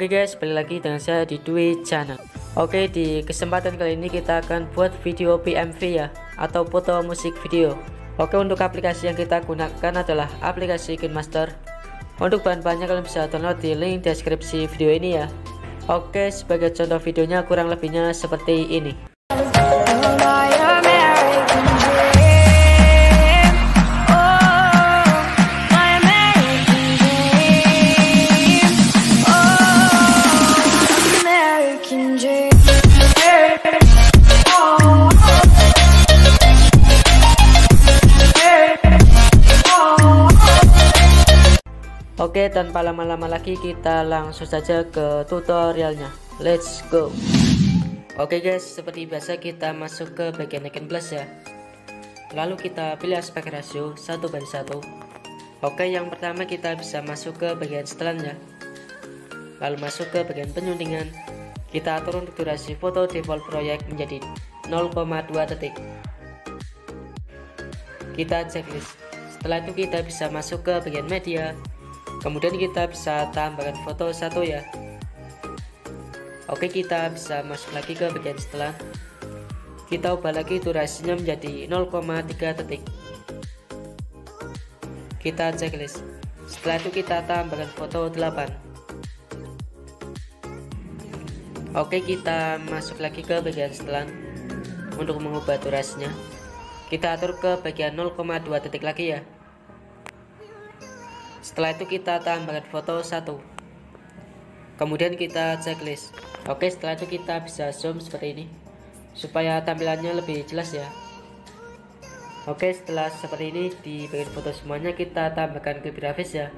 Oke guys, balik lagi dengan saya di Dwi Channel. Oke, di kesempatan kali ini kita akan buat video PMV ya, atau foto musik video. Oke, untuk aplikasi yang kita gunakan adalah aplikasi KineMaster. Untuk bahan-bahannya kalian bisa download di link deskripsi video ini ya. Oke, sebagai contoh videonya kurang lebihnya seperti ini. Oke tanpa lama-lama lagi kita langsung saja ke tutorialnya. Let's go. Oke guys seperti biasa kita masuk ke bagian icon plus ya. Lalu kita pilih aspek rasio 1 banding 1 Oke yang pertama kita bisa masuk ke bagian setelan ya lalu masuk ke bagian penyuntingan. Kita atur untuk durasi foto default proyek menjadi 0,2 detik. Kita checklist. Setelah itu kita bisa masuk ke bagian media kemudian kita bisa tambahkan foto satu ya. Oke kita bisa masuk lagi ke bagian setelah. Kita ubah lagi durasinya menjadi 0,3 detik. Kita checklist. Setelah itu kita tambahkan foto 8 Oke kita masuk lagi ke bagian setelan untuk mengubah durasinya. Kita atur ke bagian 0,2 detik lagi ya setelah itu kita tambahkan foto satu. Kemudian kita checklist. Oke setelah itu kita bisa zoom seperti ini. Supaya tampilannya lebih jelas ya. Oke setelah seperti ini di bagian foto semuanya kita tambahkan klip grafis ya.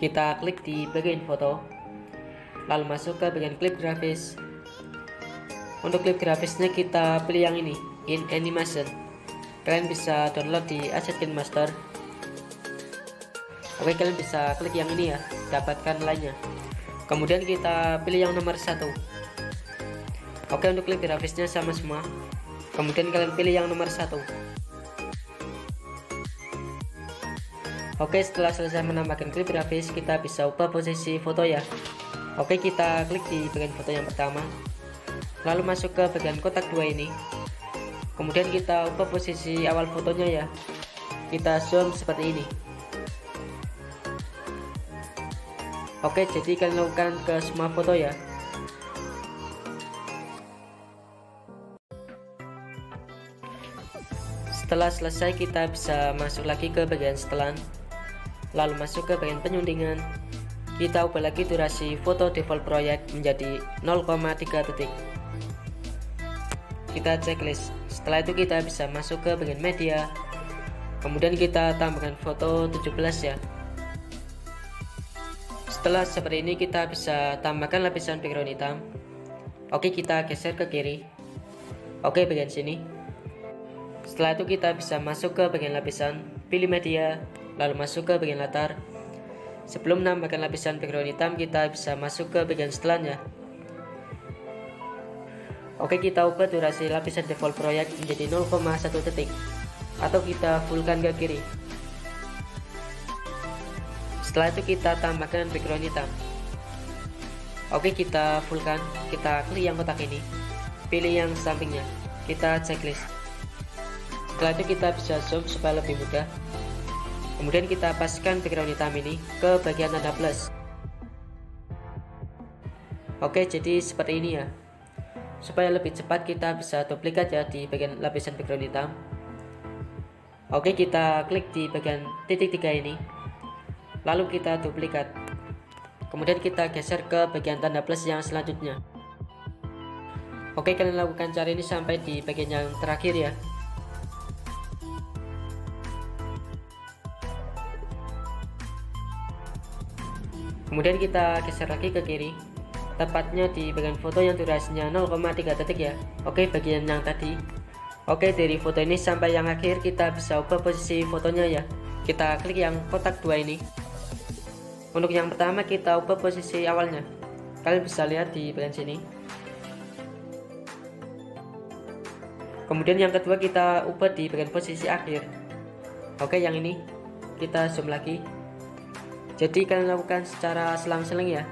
Kita klik di bagian foto. Lalu masuk ke bagian klip grafis. Untuk klip grafisnya kita pilih yang ini in animation. Kalian bisa download di Asset Master Oke kalian bisa klik yang ini ya dapatkan lainnya. Kemudian kita pilih yang nomor satu. Oke untuk klik grafisnya sama semua. Kemudian kalian pilih yang nomor satu. Oke setelah selesai menambahkan klip grafis kita bisa ubah posisi foto ya. Oke kita klik di bagian foto yang pertama. Lalu masuk ke bagian kotak dua ini. Kemudian kita ubah posisi awal fotonya ya. Kita zoom seperti ini Oke, jadi kalian lakukan ke semua foto ya. Setelah selesai kita bisa masuk lagi ke bagian setelan. Lalu masuk ke bagian penyuntingan Kita ubah lagi durasi foto default proyek menjadi 0,3 detik. Kita checklist. Setelah itu kita bisa masuk ke bagian media. Kemudian kita tambahkan foto 17 ya setelah seperti ini kita bisa tambahkan lapisan background hitam. Oke kita geser ke kiri. Oke bagian sini. Setelah itu kita bisa masuk ke bagian lapisan. Pilih media lalu masuk ke bagian latar. Sebelum menambahkan lapisan background hitam kita bisa masuk ke bagian setelannya Oke kita ubah durasi lapisan default proyek menjadi 0,1 detik. Atau kita fullkan ke kiri setelah itu kita tambahkan background hitam oke kita fullkan. Kita klik yang kotak ini. Pilih yang sampingnya. Kita checklist. Setelah itu kita bisa zoom supaya lebih mudah. Kemudian kita paskan background hitam ini ke bagian tanda plus. Oke jadi seperti ini ya. Supaya lebih cepat kita bisa duplikat ya di bagian lapisan background hitam. Oke kita klik di bagian titik tiga ini lalu kita duplikat. Kemudian kita geser ke bagian tanda plus yang selanjutnya. Oke kalian lakukan cara ini sampai di bagian yang terakhir ya. Kemudian kita geser lagi ke kiri. Tepatnya di bagian foto yang durasinya 0,3 detik ya. Oke bagian yang tadi. Oke dari foto ini sampai yang akhir kita bisa ubah posisi fotonya ya. Kita klik yang kotak dua ini untuk yang pertama kita ubah posisi awalnya. Kalian bisa lihat di bagian sini. Kemudian yang kedua kita ubah di bagian posisi akhir. Oke yang ini kita zoom lagi. Jadi kalian lakukan secara selang-seling ya.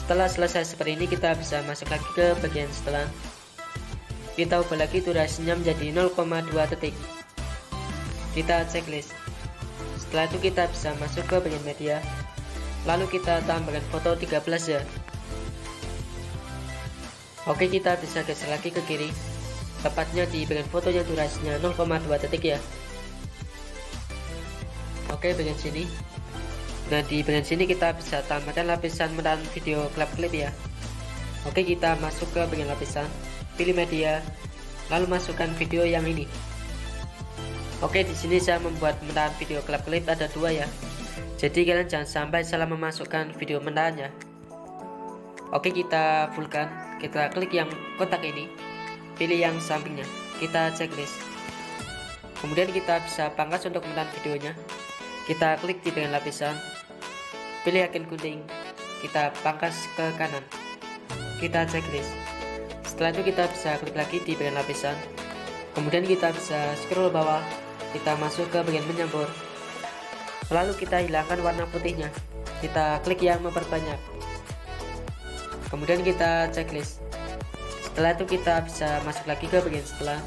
Setelah selesai seperti ini kita bisa masuk lagi ke bagian setelah kita ubah lagi durasinya menjadi 0,2 detik. Kita checklist. Setelah itu kita bisa masuk ke bagian media. Lalu kita tambahkan foto 13 ya. Oke kita bisa geser lagi ke kiri. Tepatnya di bagian foto yang durasinya 0,2 detik ya. Oke bagian sini. Nah di bagian sini kita bisa tambahkan lapisan menahan video klip klip ya. Oke kita masuk ke bagian lapisan pilih media lalu masukkan video yang ini Oke, di sini saya membuat menahan video klip-klip ada dua ya. Jadi kalian jangan sampai salah memasukkan video menahannya. Oke, kita fullkan. Kita klik yang kotak ini. Pilih yang sampingnya. Kita checklist. Kemudian kita bisa pangkas untuk menahan videonya. Kita klik di bagian lapisan. Pilih icon kuning. Kita pangkas ke kanan. Kita checklist. Setelah itu kita bisa klik lagi di bagian lapisan. Kemudian kita bisa scroll bawah. Kita masuk ke bagian menyambur lalu kita hilangkan warna putihnya. Kita klik yang memperbanyak. Kemudian kita checklist. Setelah itu kita bisa masuk lagi ke bagian setelah.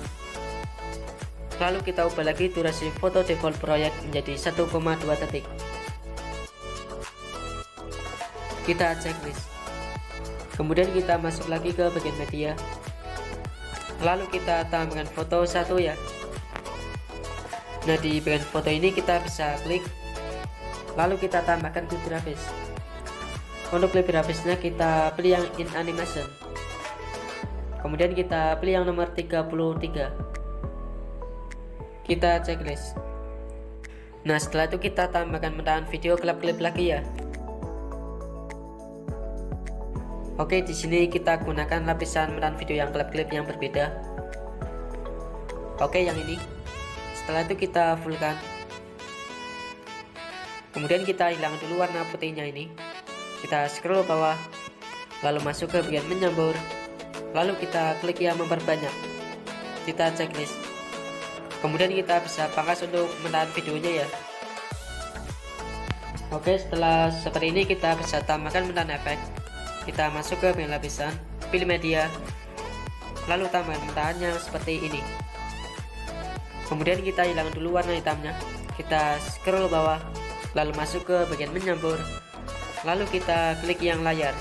Lalu kita ubah lagi durasi foto default proyek menjadi 1,2 detik. Kita checklist kemudian kita masuk lagi ke bagian media lalu kita tambahkan foto satu ya Nah di bagian foto ini kita bisa klik lalu kita tambahkan klip grafis. Untuk klip grafisnya kita pilih yang in animation. Kemudian kita pilih yang nomor 33. Kita checklist. Nah setelah itu kita tambahkan mentahan video klip-klip lagi ya. Oke di sini kita gunakan lapisan mentahan video yang klip-klip yang berbeda. Oke yang ini. Setelah itu kita fullkan. Kemudian kita hilang dulu warna putihnya ini. Kita scroll bawah lalu masuk ke bagian menyambur. Lalu kita klik yang memperbanyak. Kita checklist kemudian kita bisa pangkas untuk menahan videonya ya. Oke setelah seperti ini kita bisa tambahkan menahan efek kita masuk ke bagian lapisan pilih media. Lalu tambahkan mentahannya seperti ini. Kemudian kita hilangkan dulu warna hitamnya. Kita scroll bawah lalu masuk ke bagian menyambur lalu kita klik yang layar.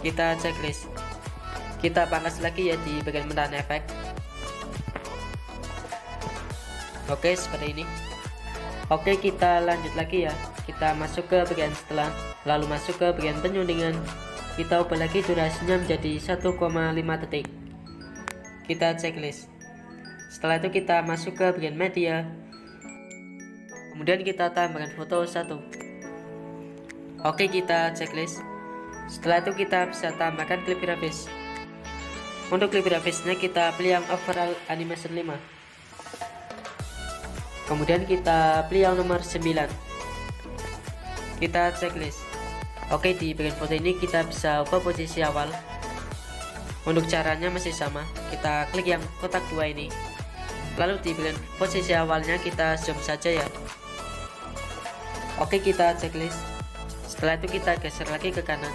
Kita checklist. Kita panas lagi ya di bagian menahan efek. Oke seperti ini. Oke kita lanjut lagi ya. Kita masuk ke bagian setelah lalu masuk ke bagian penyundingan kita ubah lagi durasinya menjadi 1,5 detik kita checklist setelah itu kita masuk ke bagian media. Kemudian kita tambahkan foto satu. Oke, kita checklist. Setelah itu kita bisa tambahkan klip grafis. Untuk klip grafisnya kita pilih yang overall animation 5. Kemudian kita pilih yang nomor 9. Kita checklist. Oke, di bagian foto ini kita bisa ubah posisi awal. Untuk caranya masih sama. Kita klik yang kotak dua ini. Lalu di bagian posisi awalnya kita zoom saja ya. Oke kita checklist. Setelah itu kita geser lagi ke kanan.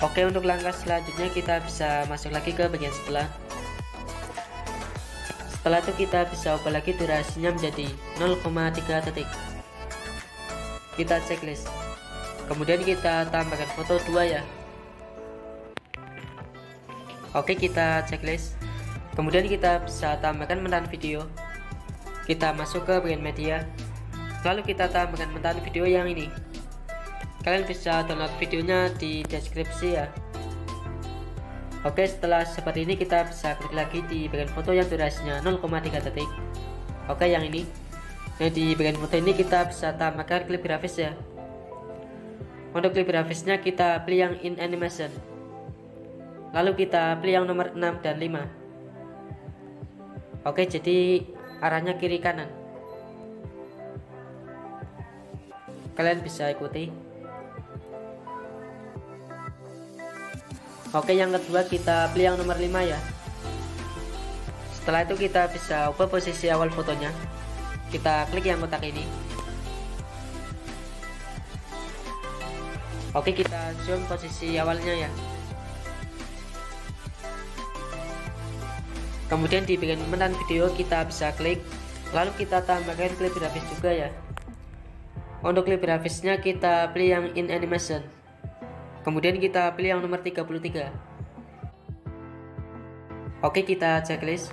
Oke untuk langkah selanjutnya kita bisa masuk lagi ke bagian setelah setelah itu kita bisa ubah lagi durasinya menjadi 0,3 detik. Kita checklist kemudian kita tambahkan foto dua ya. Oke kita checklist. Kemudian kita bisa tambahkan mentahan video. Kita masuk ke bagian media. Lalu kita tambahkan mentahan video yang ini. Kalian bisa download videonya di deskripsi ya. Oke setelah seperti ini kita bisa klik lagi di bagian foto yang durasinya 0,3 detik. Oke yang ini. Nah di bagian foto ini kita bisa tambahkan klip grafis ya untuk klip grafisnya kita pilih yang in animation lalu kita pilih yang nomor 6 dan 5 Oke, jadi arahnya kiri kanan. Kalian bisa ikuti. Oke, yang kedua kita pilih yang nomor 5 ya. Setelah itu kita bisa ubah posisi awal fotonya. Kita klik yang kotak ini. Oke kita zoom posisi awalnya ya. Kemudian di bagian menan video kita bisa klik lalu kita tambahkan klip grafis juga ya. Untuk klip grafisnya kita pilih yang in animation. Kemudian kita pilih yang nomor 33 oke kita checklist.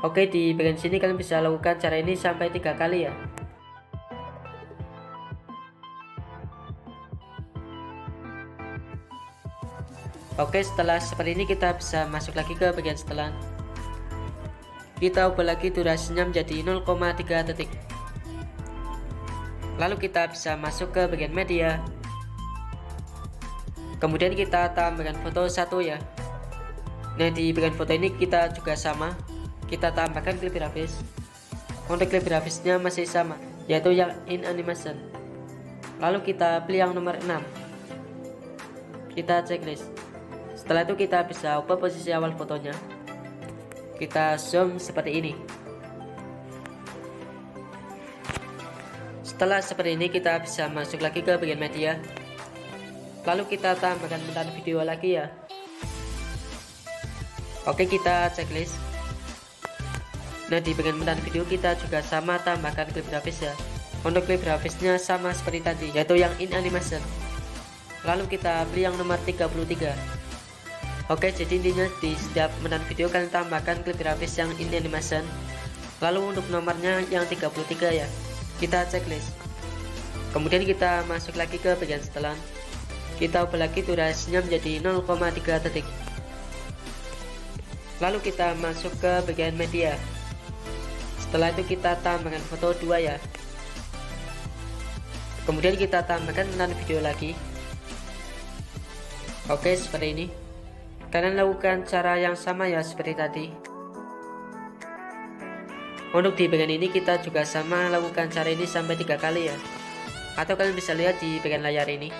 Oke di bagian sini kalian bisa lakukan cara ini sampai tiga kali ya Oke setelah seperti ini kita bisa masuk lagi ke bagian setelan Kita ubah lagi durasinya menjadi 0,3 detik. Lalu kita bisa masuk ke bagian media. Kemudian kita tambahkan foto satu ya. Nah di bagian foto ini kita juga sama. Kita tambahkan klip grafis. Untuk klip grafisnya masih sama Yaitu yang in animation. Lalu kita pilih yang nomor 6 Kita checklist setelah itu kita bisa ubah posisi awal fotonya. Kita zoom seperti ini. Setelah seperti ini kita bisa masuk lagi ke bagian media. Lalu kita tambahkan bentar video lagi ya. Oke kita checklist. Nah di bagian bentar video kita juga sama tambahkan klip grafis ya. Untuk klip grafisnya sama seperti tadi yaitu yang in animation. Lalu kita beli yang nomor 33 Oke jadi intinya di setiap menan video kalian tambahkan klip grafis yang ini animation. Lalu untuk nomornya yang 33 ya Kita checklist Kemudian kita masuk lagi ke bagian setelan. Kita ubah lagi durasinya menjadi 0,3 detik. Lalu kita masuk ke bagian media. Setelah itu kita tambahkan foto 2 ya. Kemudian kita tambahkan menan video lagi. Oke seperti ini Kalian lakukan cara yang sama ya seperti tadi. Untuk di bagian ini kita juga sama lakukan cara ini sampai tiga kali ya. Atau kalian bisa lihat di bagian layar ini.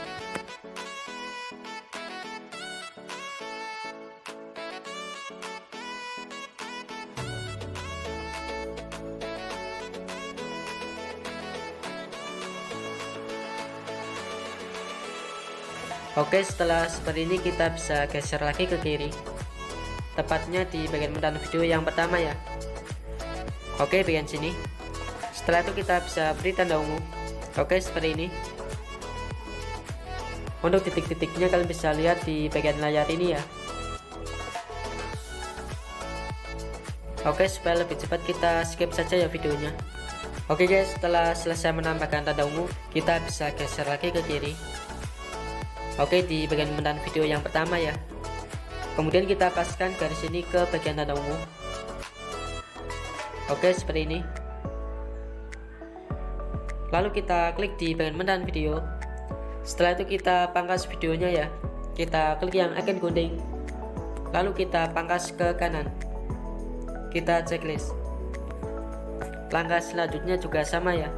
Oke setelah seperti ini kita bisa geser lagi ke kiri. Tepatnya di bagian medan video yang pertama ya. Oke bagian sini. Setelah itu kita bisa beri tanda ungu. Oke seperti ini. Untuk titik-titiknya kalian bisa lihat di bagian layar ini ya. Oke supaya lebih cepat kita skip saja ya videonya. Oke guys setelah selesai menambahkan tanda ungu Kita bisa geser lagi ke kiri Oke di bagian menan video yang pertama ya. Kemudian kita paskan garis ini ke bagian tanda ungu. Oke seperti ini. Lalu kita klik di bagian menan video. Setelah itu kita pangkas videonya ya. Kita klik yang icon gunting. Lalu kita pangkas ke kanan. Kita checklist. Langkah selanjutnya juga sama ya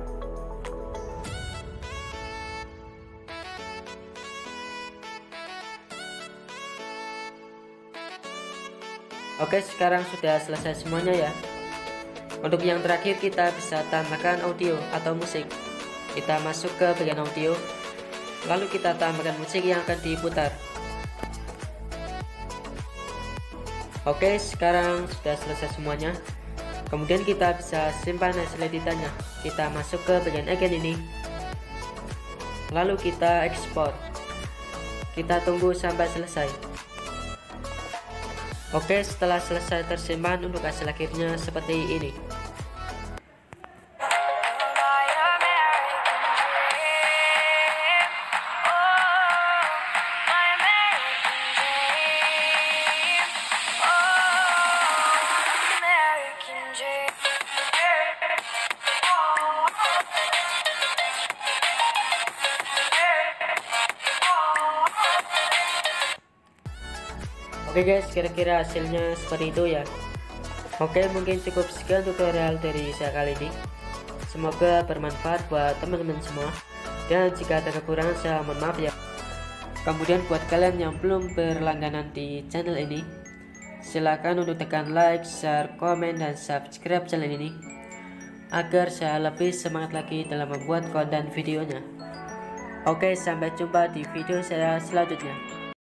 Oke sekarang sudah selesai semuanya ya. Untuk yang terakhir kita bisa tambahkan audio atau musik. Kita masuk ke bagian audio Lalu kita tambahkan musik yang akan diputar. Oke sekarang sudah selesai semuanya. Kemudian kita bisa simpan hasil editannya. Kita masuk ke bagian agen ini. Lalu kita ekspor. Kita tunggu sampai selesai Oke, setelah selesai tersimpan untuk hasil akhirnya seperti ini. Oke guys, kira-kira hasilnya seperti itu ya. Oke, mungkin cukup sekian tutorial dari saya kali ini. Semoga bermanfaat buat teman-teman semua. Dan jika ada kekurangan saya mohon maaf ya. Kemudian buat kalian yang belum berlangganan di channel ini, silakan untuk tekan like, share, komen, dan subscribe channel ini agar saya lebih semangat lagi dalam membuat konten videonya. Oke, sampai jumpa di video saya selanjutnya.